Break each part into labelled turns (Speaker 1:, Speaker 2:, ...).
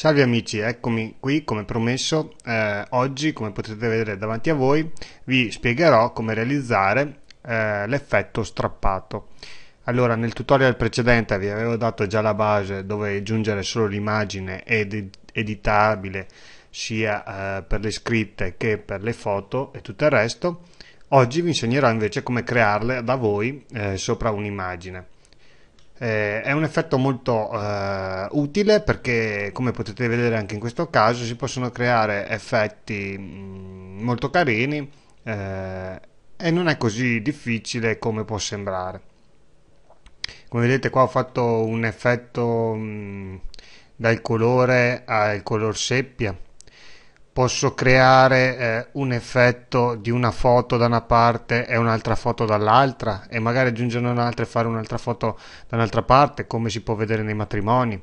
Speaker 1: Salve amici, eccomi qui come promesso. Eh, oggi, come potete vedere davanti a voi, vi spiegherò come realizzare eh, l'effetto strappato. Allora, nel tutorial precedente vi avevo dato già la base dove aggiungere solo l'immagine ed editabile sia eh, per le scritte che per le foto e tutto il resto. Oggi vi insegnerò invece come crearle da voi eh, sopra un'immagine. Eh, è un effetto molto eh, utile perché come potete vedere anche in questo caso si possono creare effetti mh, mm, molto carini eh, e non è così difficile come può sembrare. Come vedete qua ho fatto un effetto mh, mm, dal colore al color seppia posso creare eh, un effetto di una foto da una parte e un'altra foto dall'altra? E magari aggiungere un'altra e fare un'altra foto da un'altra parte come si può vedere nei matrimoni?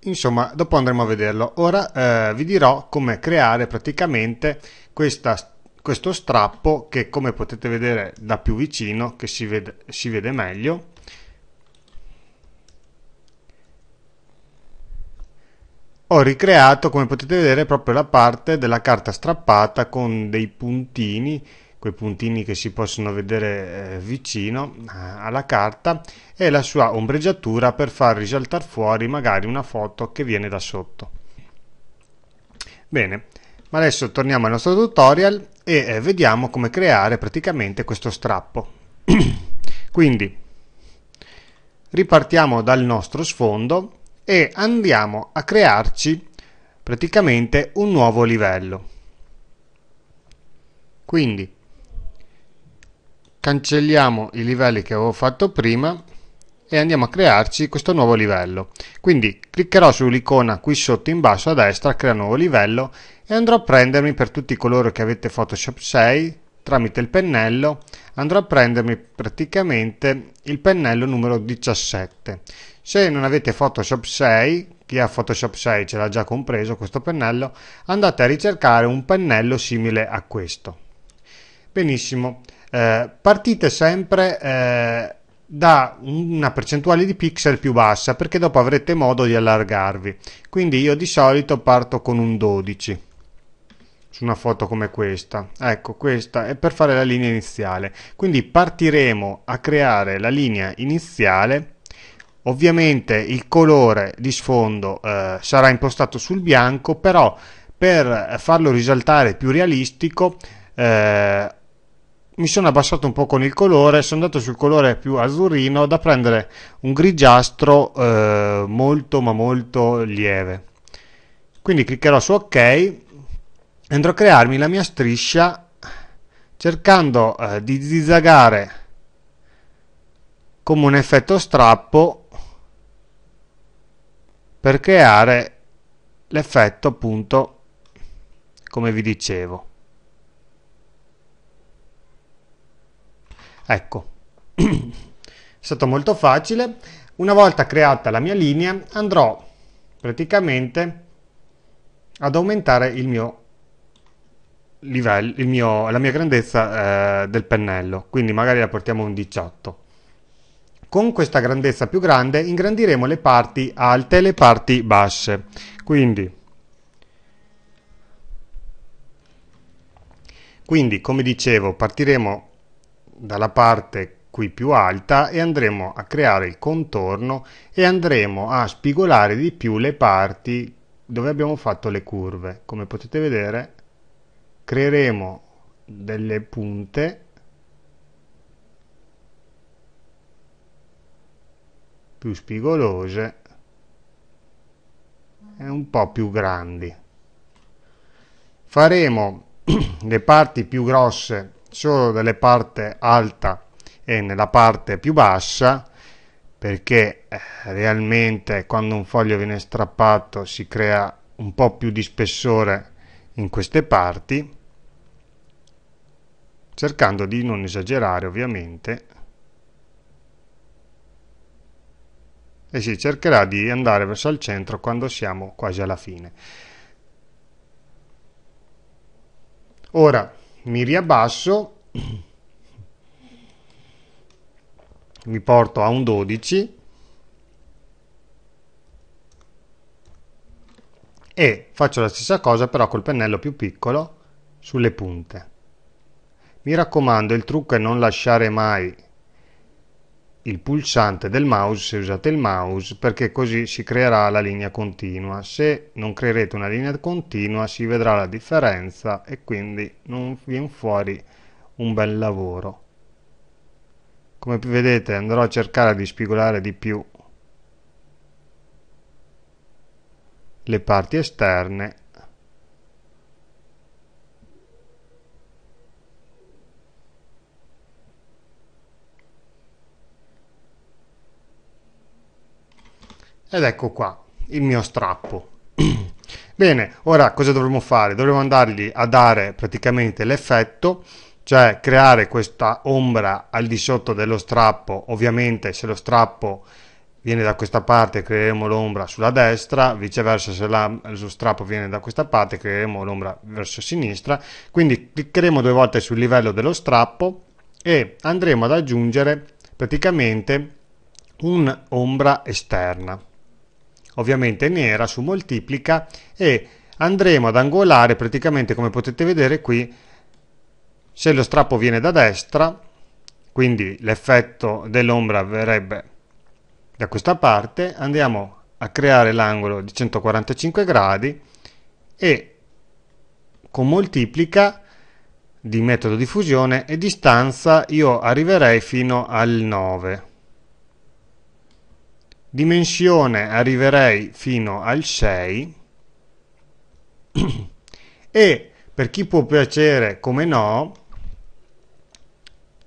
Speaker 1: Insomma dopo andremo a vederlo. Ora eh, vi dirò come creare praticamente questa, questo strappo che come potete vedere da più vicino che si vede, si vede meglio ho ricreato come potete vedere proprio la parte della carta strappata con dei puntini quei puntini che si possono vedere eh, vicino eh, alla carta e la sua ombreggiatura per far risaltare fuori magari una foto che viene da sotto. Bene ma adesso torniamo al nostro tutorial e eh, vediamo come creare praticamente questo strappo. Quindi ripartiamo dal nostro sfondo e andiamo a crearci praticamente un nuovo livello. Quindi cancelliamo i livelli che avevo fatto prima e andiamo a crearci questo nuovo livello. Quindi cliccherò sull'icona qui sotto in basso a destra, crea nuovo livello e andrò a prendermi per tutti coloro che avete Photoshop 6 tramite il pennello andrò a prendermi praticamente il pennello numero 17 se non avete Photoshop 6 chi ha Photoshop 6 ce l'ha già compreso questo pennello andate a ricercare un pennello simile a questo. Benissimo. Eh, partite sempre eh, da una percentuale di pixel più bassa perché dopo avrete modo di allargarvi. Quindi io di solito parto con un 12 su una foto come questa. Ecco, questa è per fare la linea iniziale. Quindi partiremo a creare la linea iniziale. Ovviamente il colore di sfondo eh, sarà impostato sul bianco, però per farlo risaltare più realistico eh, mi sono abbassato un po' con il colore, sono andato sul colore più azzurrino da prendere un grigiastro eh, molto ma molto lieve. Quindi cliccherò su ok andrò a crearmi la mia striscia cercando eh, di zigzagare come un effetto strappo per creare l'effetto appunto come vi dicevo. Ecco. È stato molto facile. Una volta creata la mia linea andrò praticamente ad aumentare il mio livello, mio, la mia grandezza eh, del pennello, quindi magari la portiamo a un 18. Con questa grandezza più grande ingrandiremo le parti alte e le parti basse. Quindi, quindi come dicevo, partiremo dalla parte qui più alta e andremo a creare il contorno e andremo a spigolare di più le parti dove abbiamo fatto le curve. Come potete vedere creeremo delle punte più spigolose e un po' più grandi. Faremo le parti più grosse solo delle parte alta e nella parte più bassa perché eh, realmente quando un foglio viene strappato si crea un po' più di spessore in queste parti cercando di non esagerare ovviamente e si cercherà di andare verso il centro quando siamo quasi alla fine. Ora mi riabbasso, mi porto a un 12 e faccio la stessa cosa però col pennello più piccolo sulle punte. Mi raccomando, il trucco è non lasciare mai il pulsante del mouse se usate il mouse perché così si creerà la linea continua. Se non creerete una linea continua si vedrà la differenza e quindi non viene fuori un bel lavoro. Come vedete andrò a cercare di spigolare di più le parti esterne ed ecco qua il mio strappo. Bene ora cosa dovremo fare? Dovremo andargli a dare praticamente l'effetto cioè creare questa ombra al di sotto dello strappo. Ovviamente se lo strappo viene da questa parte creeremo l'ombra sulla destra viceversa se la, lo strappo viene da questa parte creeremo l'ombra verso sinistra. Quindi cliccheremo due volte sul livello dello strappo e andremo ad aggiungere praticamente un'ombra esterna ovviamente nera su moltiplica e andremo ad angolare praticamente come potete vedere qui se lo strappo viene da destra quindi l'effetto dell'ombra verrebbe da questa parte andiamo a creare l'angolo di 145 gradi e con moltiplica di metodo di fusione e distanza io arriverei fino al 9 dimensione arriverei fino al 6 e per chi può piacere come no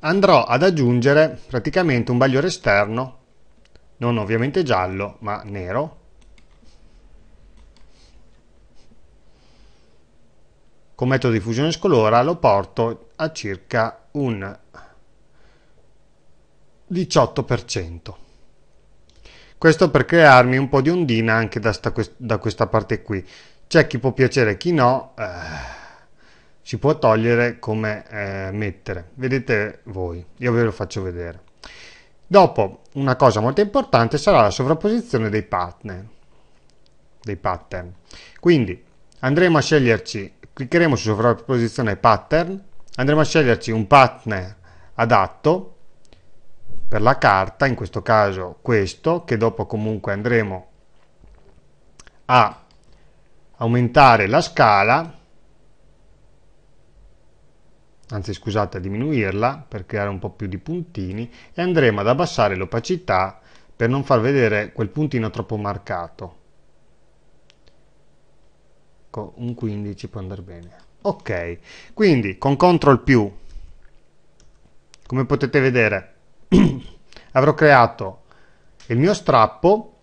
Speaker 1: andrò ad aggiungere praticamente un bagliore esterno non ovviamente giallo ma nero. Con metodo di fusione scolora lo porto a circa un 18% questo per crearmi un po' di ondina anche da, sta, da questa parte qui. C'è chi può piacere, chi no, eh, si può togliere come eh, mettere. Vedete voi, io ve lo faccio vedere. Dopo, una cosa molto importante sarà la sovrapposizione dei pattern. Dei pattern. Quindi andremo a sceglierci, cliccheremo su sovrapposizione pattern, andremo a sceglierci un partner adatto per la carta, in questo caso questo, che dopo comunque andremo a aumentare la scala, anzi scusate a diminuirla per creare un po' più di puntini e andremo ad abbassare l'opacità per non far vedere quel puntino troppo marcato. Con un 15 può andare bene. Ok, quindi con CTRL più, come potete vedere, avrò creato il mio strappo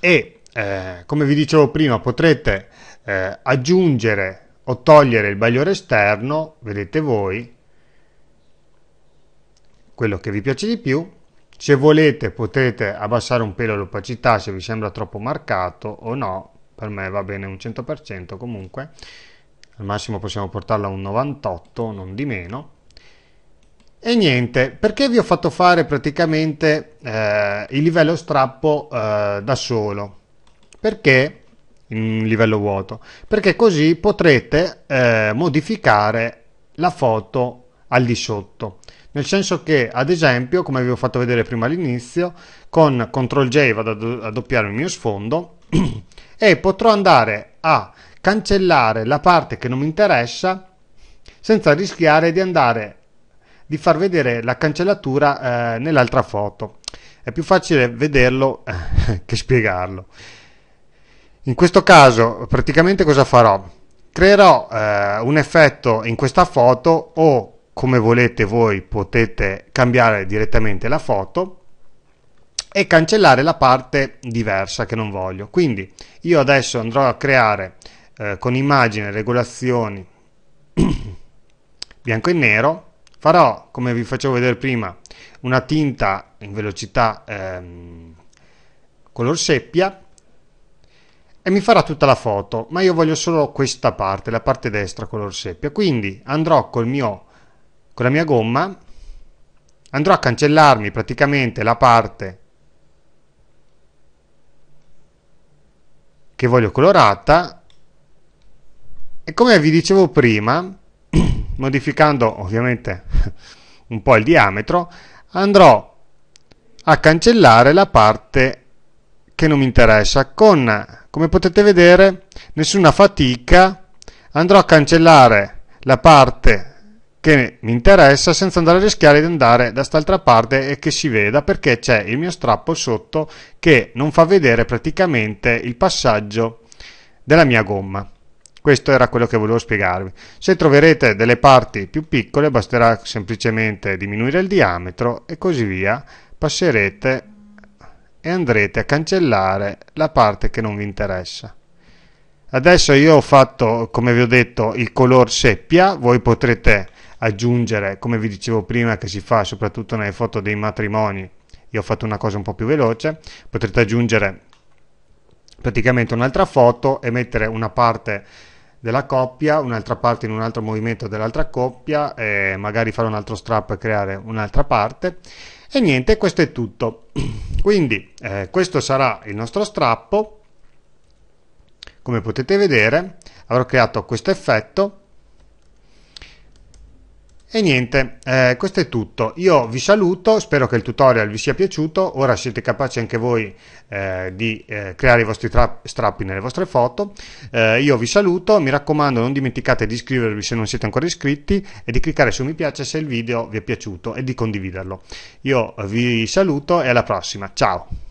Speaker 1: e eh, come vi dicevo prima potrete eh, aggiungere o togliere il bagliore esterno vedete voi quello che vi piace di più. Se volete potete abbassare un pelo l'opacità se vi sembra troppo marcato o no per me va bene un 100% comunque. Al massimo possiamo portarla a un 98 non di meno e niente, perché vi ho fatto fare praticamente eh, il livello strappo eh, da solo? Perché in livello vuoto? Perché così potrete eh, modificare la foto al di sotto. Nel senso che, ad esempio, come vi ho fatto vedere prima all'inizio, con CTRL J vado a doppiare il mio sfondo e potrò andare a cancellare la parte che non mi interessa senza rischiare di andare di far vedere la cancellatura eh, nell'altra foto. È più facile vederlo eh, che spiegarlo. In questo caso praticamente cosa farò? Creerò eh, un effetto in questa foto o come volete voi potete cambiare direttamente la foto e cancellare la parte diversa che non voglio. Quindi io adesso andrò a creare eh, con immagine regolazioni bianco e nero Farò, come vi facevo vedere prima, una tinta in velocità ehm, color seppia e mi farà tutta la foto, ma io voglio solo questa parte, la parte destra color seppia. Quindi andrò col mio, con la mia gomma, andrò a cancellarmi praticamente la parte che voglio colorata e come vi dicevo prima modificando ovviamente un po' il diametro andrò a cancellare la parte che non mi interessa. Con come potete vedere nessuna fatica andrò a cancellare la parte che mi interessa senza andare a rischiare di andare da quest'altra parte e che si veda perché c'è il mio strappo sotto che non fa vedere praticamente il passaggio della mia gomma questo era quello che volevo spiegarvi. Se troverete delle parti più piccole basterà semplicemente diminuire il diametro e così via. Passerete e andrete a cancellare la parte che non vi interessa. Adesso io ho fatto come vi ho detto il color seppia. Voi potrete aggiungere, come vi dicevo prima, che si fa soprattutto nelle foto dei matrimoni, io ho fatto una cosa un po' più veloce, potrete aggiungere praticamente un'altra foto e mettere una parte della coppia, un'altra parte in un altro movimento dell'altra coppia, e magari fare un altro strap e creare un'altra parte. E niente, questo è tutto. Quindi eh, questo sarà il nostro strappo. Come potete vedere, avrò creato questo effetto e niente, eh, questo è tutto. Io vi saluto, spero che il tutorial vi sia piaciuto. Ora siete capaci anche voi eh, di eh, creare i vostri strappi nelle vostre foto. Eh, io vi saluto, mi raccomando non dimenticate di iscrivervi se non siete ancora iscritti e di cliccare su mi piace se il video vi è piaciuto e di condividerlo. Io vi saluto e alla prossima, ciao!